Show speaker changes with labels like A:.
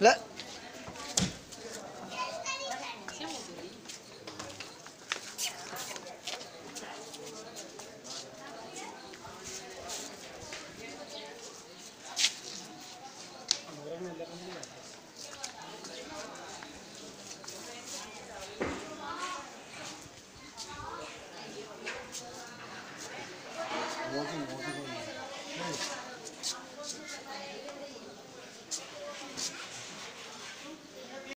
A: 来。 भारी لا
B: 我是我是。